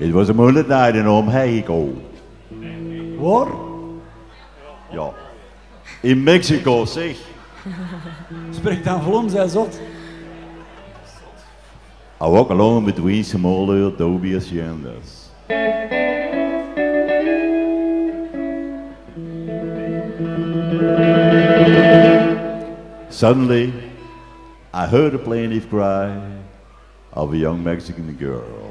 It was a moeilijk night in Omhego. Waar? Ja. In Mexico, zeg. Spreek dan Vlaams, hij zot. I walk alone between smaller dubious genders. Suddenly, I heard a plaintive cry of a young Mexican girl.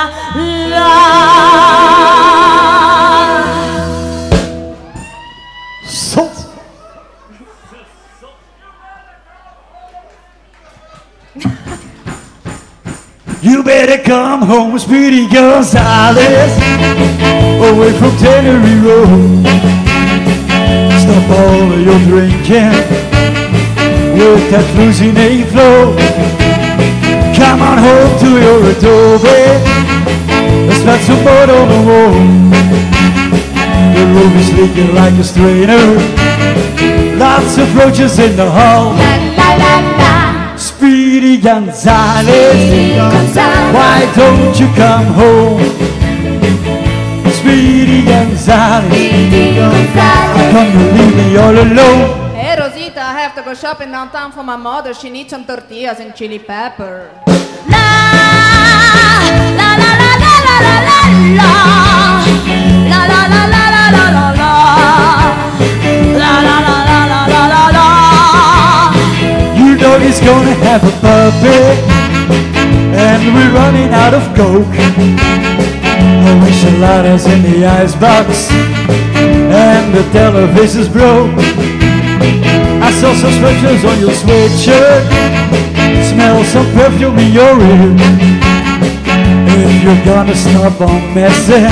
Zot. You better come home, Speedy Gonzales, away from Tannery Road. Stop all of your drinking with that hallucinating flow. Come on home to your adobe. Let's spend some on the wall. The room is leaking like a strainer. Lots of roaches in the hall. Speedy Gonzales, why don't you come home? Speedy Gonzales, how come you leave me all alone? Hey Rosita, I have to go shopping downtown for my mother. She needs some tortillas and chili pepper. You he's gonna have a puppy, and we're running out of coke. The enchiladas in the icebox, and the television's broke. I saw some stretchers on your sweatshirt, smell some perfume in your ear. If you're gonna stop on messing,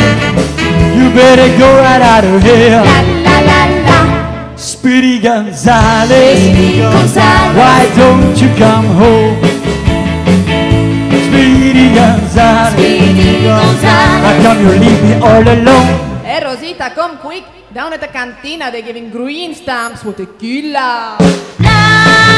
you better go right out of here. Speedy Gonzales, why don't you come home? Speedy Gonzales, how come you leave me all alone? Hey Rosita, come quick. Down at the cantina, they're giving green stamps with tequila. La